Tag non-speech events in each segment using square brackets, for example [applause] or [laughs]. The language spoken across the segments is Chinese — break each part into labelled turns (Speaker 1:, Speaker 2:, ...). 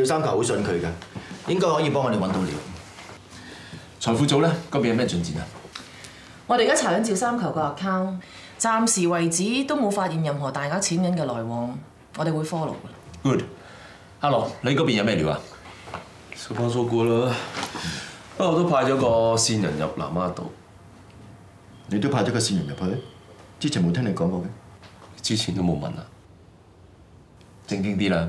Speaker 1: 趙三球好信佢嘅，應該可以幫我哋揾到料。
Speaker 2: 財富組咧嗰邊有咩進展啊？
Speaker 3: 我哋而家查緊趙三球個 account，暫時為止都冇發現任何大額錢銀嘅來往，我哋會 follow 㗎啦。
Speaker 2: Good，阿樂，你嗰邊有咩料啊？
Speaker 4: 小幫數過啦，不過我都派咗個線人入南丫島，
Speaker 1: 你都派咗個線人入去？之前冇聽你講過嘅。
Speaker 4: 之前都冇問啊。
Speaker 2: 正經啲啦，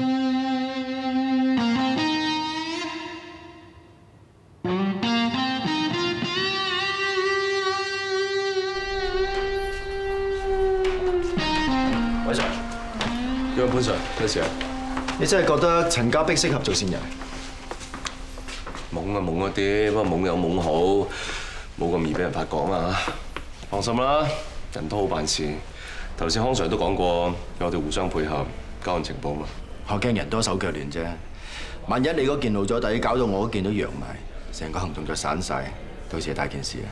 Speaker 4: 潘 Sir，咩事啊？
Speaker 1: 你真係覺得陳家碧適合做線人？
Speaker 4: 懵啊懵一啲，不過懵有懵好，冇咁易俾人發講啊！放心啦，人都好辦事。頭先康 Sir 都講過，我哋互相配合，交換情報嘛。
Speaker 1: 我驚人多手腳亂啫。萬一你嗰件露咗底，搞到我嗰件都揚埋，成個行動就散晒，到時係大件事啊！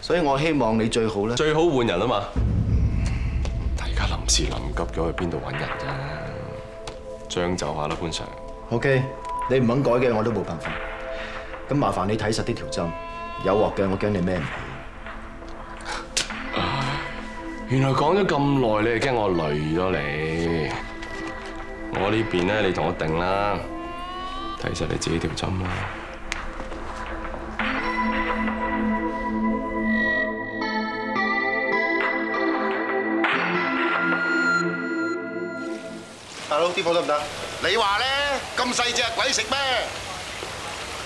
Speaker 1: 所以我希望你最好咧，
Speaker 4: 最好換人啊嘛！時臨急咗去邊度揾人啫？將就下啦，潘 Sir。
Speaker 1: OK，你唔肯改嘅我都冇辦法。咁麻煩你睇實啲條針，有鑊嘅我驚你孭唔起。
Speaker 4: 原來講咗咁耐，你係驚我累咗你。我呢邊咧，你同我定啦，睇實你自己條針啦。
Speaker 5: 啲貨得唔得？你話咧咁細只鬼食咩？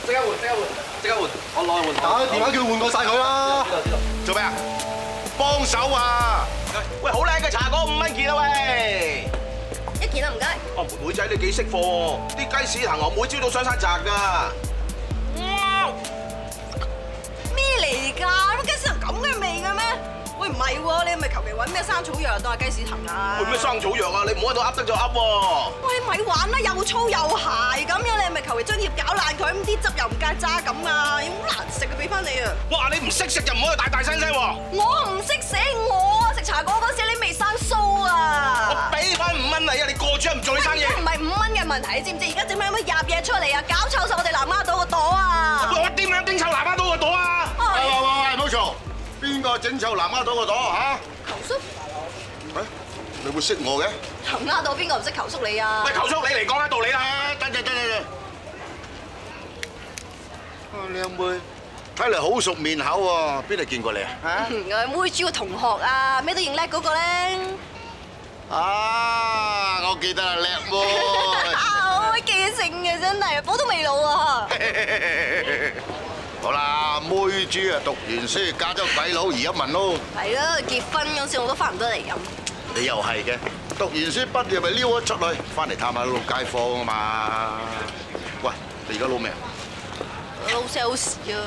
Speaker 6: 即刻換，即刻換，即刻換，我攞去換。
Speaker 5: 打電話叫佢換過晒佢啦！做咩啊？幫手啊！
Speaker 6: 喂，好靚嘅茶果五蚊件啊喂！
Speaker 7: 一件啊，唔該。
Speaker 6: 哦，妹妹仔你幾識貨喎？啲雞屎藤我每朝都上山摘㗎。
Speaker 7: 哇！咩嚟㗎？喂，唔係喎，你係咪求其揾咩生草藥當係雞屎藤啊？
Speaker 6: 喂，咩生草藥啊？你唔好喺度噏得就噏喎。
Speaker 7: 喂，咪玩啦，又粗又鞋咁樣，你係咪求其將葉搞爛佢，咁啲汁又唔隔渣咁啊？好難食啊，俾翻你啊！
Speaker 6: 哇！你唔識食就唔好去大大聲聲喎。
Speaker 7: 我唔識食，我食茶果嗰時你未生鬚啊！
Speaker 6: 我俾翻五蚊你啊！你過咗唔做你生意。
Speaker 7: 唔係五蚊嘅問題，你知唔知？而家整咩乜入嘢出嚟啊？搞臭晒我哋南丫島個朵啊！
Speaker 5: 邊個整臭南丫島個朵嚇？
Speaker 7: 求叔，
Speaker 5: 喂，你會識我嘅？
Speaker 7: 南丫島邊個唔識求叔你啊？
Speaker 6: 喂，求叔你嚟講下道理啦。
Speaker 5: 得得得得得。啊，靚妹，睇嚟好熟面口喎，邊度見過你啊？嚇？
Speaker 7: 我係妹豬個同學啊，咩都認叻嗰個咧。
Speaker 5: 啊，我記得啦，叻妹。[laughs]
Speaker 7: 啊，好鬼記性嘅真係，寶都未老啊！[laughs] [laughs]
Speaker 5: 好啦，妹豬啊，讀完書嫁咗鬼佬，而家問咯。
Speaker 7: 係咯，結婚嗰時我都翻唔到嚟飲。
Speaker 5: 你又係嘅，讀完書畢業咪撩咗出去，翻嚟探下老街坊啊嘛。喂，你而家撈咩啊？
Speaker 7: 撈 sales 啊！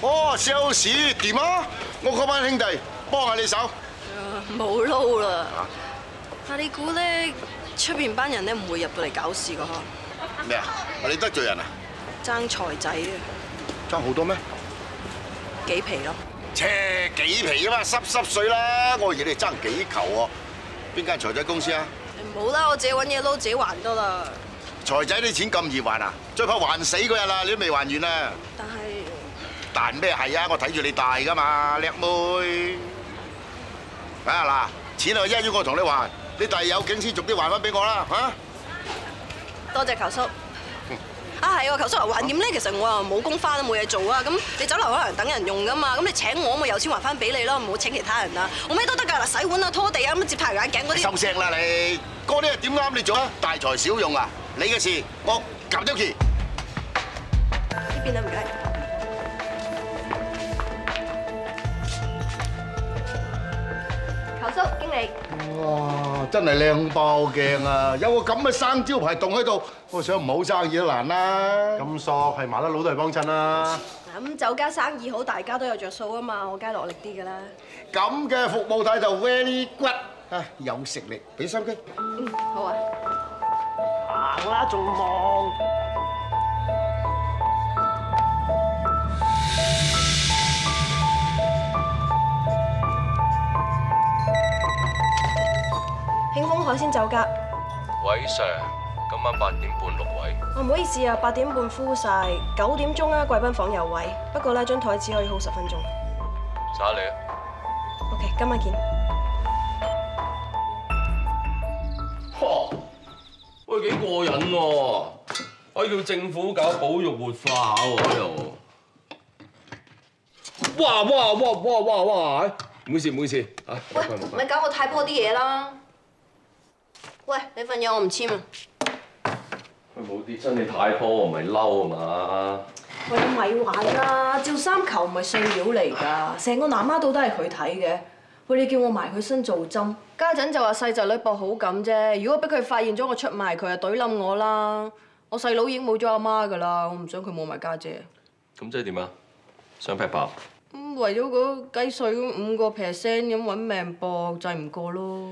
Speaker 5: 哦，sales 掂啊！我嗰班兄弟幫下你手。
Speaker 7: 冇撈啦。但你估咧，出邊班人咧唔會入到嚟搞事噶嗬？
Speaker 5: 咩啊？你得罪人啊？
Speaker 7: 爭財仔啊！
Speaker 5: 爭好多咩？
Speaker 7: 幾皮咯？
Speaker 5: 切幾皮啊嘛，濕濕碎啦！我以為你爭幾球喎。邊間財仔公司啊？
Speaker 7: 唔好啦，我自己揾嘢撈，自己還得啦。
Speaker 5: 財仔啲錢咁易還啊？最怕還死嗰日啦，你都未還完啊！
Speaker 7: 但係
Speaker 5: 但咩係啊？我睇住你大噶嘛，叻妹。啊嗱，錢啊一於我同你還，你第日有景先逐啲還翻俾我啦嚇。
Speaker 7: 多謝球叔。啊係喎，求叔啊，還點咧？其實我又冇工翻，冇嘢做啊。咁你酒樓可能等人用噶嘛？咁你請我，咪有錢還翻俾你咯，唔好請其他人啦。我咩都得㗎，嗱，洗碗啊、拖地啊、咁接太陽眼鏡嗰啲。
Speaker 5: 收聲啦你，嗰啲係點啱你做啊？大材小用啊！你嘅事我夾咗期。
Speaker 7: 呢邊啊，唔該。球叔，經理。
Speaker 5: 哇！真係靚爆鏡啊！有個咁嘅生招牌棟喺度，我想唔好生意都難啦。
Speaker 8: 咁索係麻甩佬都係幫襯啦。
Speaker 7: 咁酒家生意好，大家都有着數啊嘛，我梗係落力啲㗎啦。
Speaker 5: 咁嘅服務態度 very good 啊，有食力，俾心機。
Speaker 7: 嗯，好啊。
Speaker 9: 行啦，仲忙。
Speaker 7: 慶豐海鮮酒家，
Speaker 4: 喂 Sir，今晚八點半六位。
Speaker 7: 我唔好意思啊，八點半 full 晒，九點鐘啊，貴賓房有位，不過呢張台只可以 hold 十分鐘。
Speaker 4: 耍你啊
Speaker 7: ！OK，今晚見。
Speaker 4: 哇！喂，幾過癮喎！可以叫政府搞保育活化喎喺度。哇哇哇哇哇哇！唔好意思，唔好意思，啊，冇關冇關。
Speaker 7: 咪搞個太波啲嘢啦！喂，你份嘢我唔簽啊！
Speaker 4: 佢冇跌親你太波，我唔係嬲啊嘛。
Speaker 7: 喂，你咪玩啦！趙三球唔係碎料嚟㗎，成個南丫島都係佢睇嘅。喂，你叫我埋佢身做針，家陣就話細侄女博好感啫。如果俾佢發現咗我出賣佢，就懟冧我啦！我細佬已經冇咗阿媽㗎啦，我唔想佢冇埋家姐。
Speaker 4: 咁即係點啊？想劈爆？
Speaker 7: 咁為咗嗰雞碎五個 percent 咁揾命搏，制唔過咯。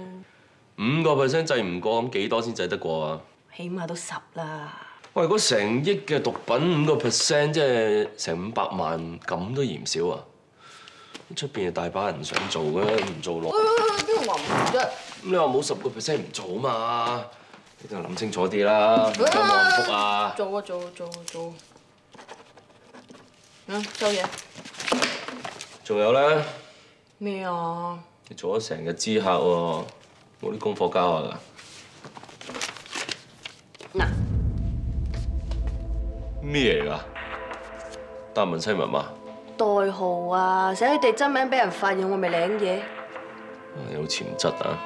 Speaker 4: 五個 percent 制唔過，咁幾多先制得過啊？
Speaker 7: 起碼都十啦。
Speaker 4: 喂，如果成億嘅毒品五個 percent，即係成五百萬，咁都嫌少啊！出邊大把人想做嘅，唔做落。
Speaker 7: 邊個話唔做啫？
Speaker 4: 咁你話冇十個 percent 唔做嘛？你都諗清楚啲啦，唔好咁安福啊！
Speaker 7: 做啊做啊做啊做啊！啊，做嘢
Speaker 4: 仲有咧，
Speaker 7: 咩啊？
Speaker 4: 你做咗成日知客喎，冇啲功課交下㗎。
Speaker 7: 嗱，
Speaker 4: 咩嚟㗎？達文西密碼？
Speaker 7: 代號啊，寫佢哋真名俾人發現，我咪領嘢。
Speaker 4: 啊有潛質啊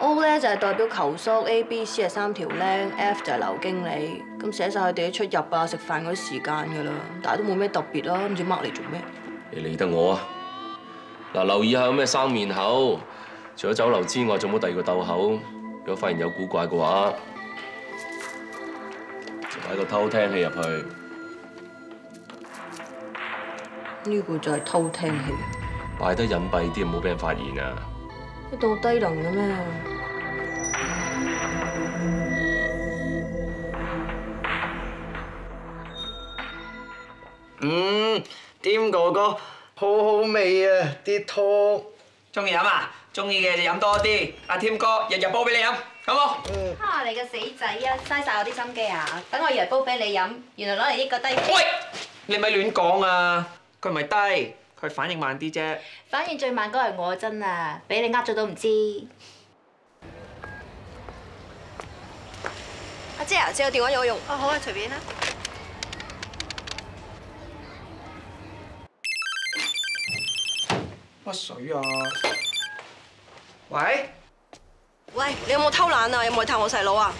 Speaker 7: ！O 咧就係代表求叔，A、B、C 係三條僆，F 就係劉經理。咁寫晒佢哋啲出入啊、食飯嗰啲時間㗎啦，但係都冇咩特別啦，唔知 mark 嚟做咩？
Speaker 4: 你理得我啊？嗱，留意下有咩生面口，除咗酒樓之外，仲有冇第二個竇口？如果發現有古怪嘅話，就擺個偷聽器入去。
Speaker 7: 呢個就係偷聽器，
Speaker 4: 擺得隱蔽啲，唔好俾人發現啊！
Speaker 7: 你當我低能嘅咩？
Speaker 10: 嗯，添哥哥，好好味啊！啲湯，
Speaker 9: 中意飲啊？中意嘅就飲多啲。阿添哥日日煲俾你飲，好冇？
Speaker 11: 啊！你個死仔啊，嘥晒我啲心機啊！等我日日煲俾你飲，原來攞嚟益個低。
Speaker 9: 喂，你咪亂講啊！佢唔係低，佢反應慢啲啫。
Speaker 11: 反應最慢嗰係我真啊，俾你呃咗都唔知。
Speaker 7: 阿姐啊，借個電話有用。
Speaker 11: 哦，好啊，隨便啦。
Speaker 9: 水啊？喂，
Speaker 7: 喂，你有冇偷懶啊？有冇去探我細佬啊？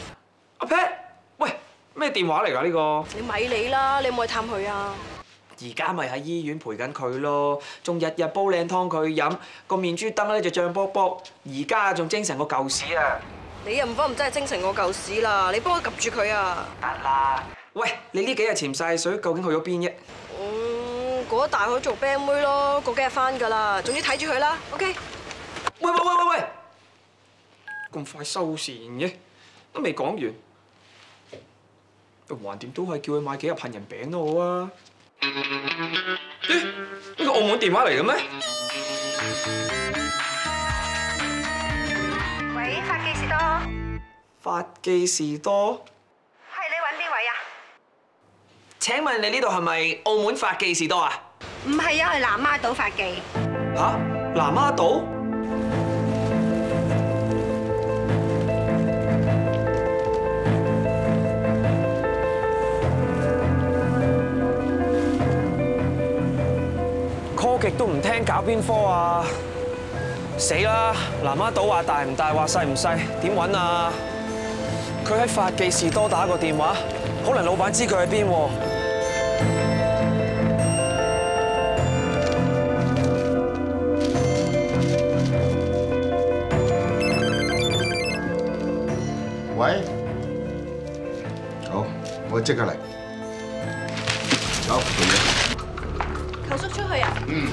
Speaker 9: 阿 Pat，喂，咩電話嚟㗎呢個？
Speaker 7: 你咪你啦，你有冇去探佢啊？
Speaker 9: 而家咪喺醫院陪緊佢咯，仲日日煲靚湯佢飲，個面珠燈咧就脹卜卜，而家仲精神過舊屎啊！
Speaker 7: 你又唔慌唔真係精神我舊屎啦！你幫我及住佢啊！
Speaker 9: 得啦，喂，你呢幾日潛晒水，究竟去咗邊啫？
Speaker 7: 嗯，嗰大海做 band 妹咯，過幾日翻㗎啦。總之睇住佢啦，OK？
Speaker 9: 喂喂喂喂喂，咁快收線嘅，都未講完。橫掂都係叫佢買幾日杏仁餅都好啊！咦？呢個澳門電話嚟嘅咩？
Speaker 11: 喂，法記士多，
Speaker 9: 法記士多。
Speaker 11: 係你揾邊位啊？
Speaker 9: 請問你呢度係咪澳門法記士多啊？
Speaker 11: 唔係啊，係南丫島法記。
Speaker 9: 吓？南丫島？call 極都唔聽，搞邊科啊？死啦！南丫島話大唔大，話細唔細，點揾啊？佢喺法記士多打個電話，可能老闆知佢喺邊喎。
Speaker 5: 喂，好，我即刻嚟。走，做嘢。
Speaker 7: 球叔出去啊？
Speaker 5: 嗯。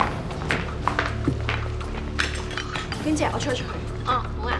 Speaker 7: 邊隻啊？我出去出去。
Speaker 11: 哦，好啊。